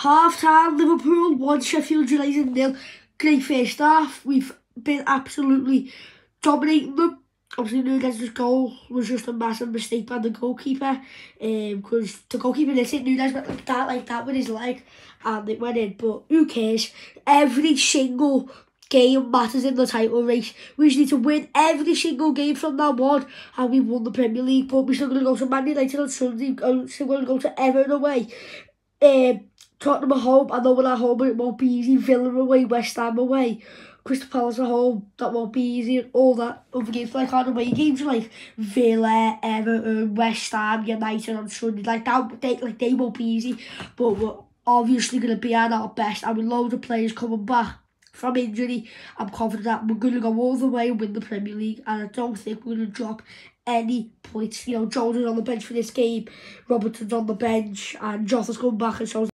Half time, Liverpool 1, Sheffield United nil. Great first half. We've been absolutely dominating them. Obviously, Nunez's goal was just a massive mistake by the goalkeeper. Because um, the goalkeeper did it, Nunez went like that, like that with his leg, and it went in. But who cares? Every single game matters in the title race. We just need to win every single game from now on, and we won the Premier League. But we're still going to go to Man United on Sunday. We're still going to go to Everton away. Um, Tottenham at home, I know we're at home, it won't be easy. Villa away, West Ham away, Crystal Palace at home, that won't be easy. All that other games, like on away games like Villa, Everton, West Ham, United on Sunday, like that, they, like they won't be easy. But we're obviously going to be at our best, and with loads of players coming back from injury, I'm confident that we're going to go all the way and win the Premier League, and I don't think we're going to drop any points. You know, Jones is on the bench for this game, Robertson's on the bench, and Jota's coming back and so